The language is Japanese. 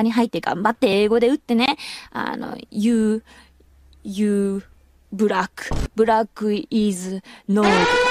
ーに入って頑張って英語で打ってね、あの、you, you, black, black is no とか